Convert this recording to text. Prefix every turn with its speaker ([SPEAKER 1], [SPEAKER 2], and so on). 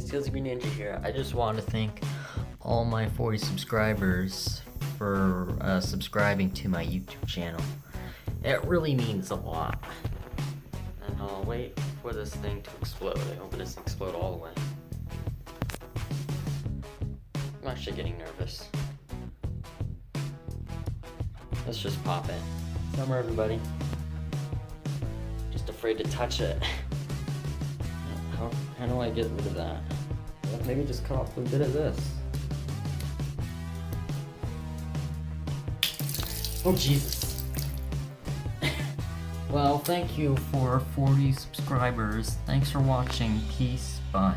[SPEAKER 1] Steelsy Green Ninja here. I just want to thank all my 40 subscribers for uh, subscribing to my YouTube channel. It really means a lot. And I'll wait for this thing to explode. I hope it doesn't explode all the way. I'm actually getting nervous. Let's just pop it. Summer, everybody. Just afraid to touch it. How, how do I get rid of that? Well, maybe just cut off a bit of this. Oh, Jesus. well, thank you for 40 subscribers. Thanks for watching. Peace. Bye.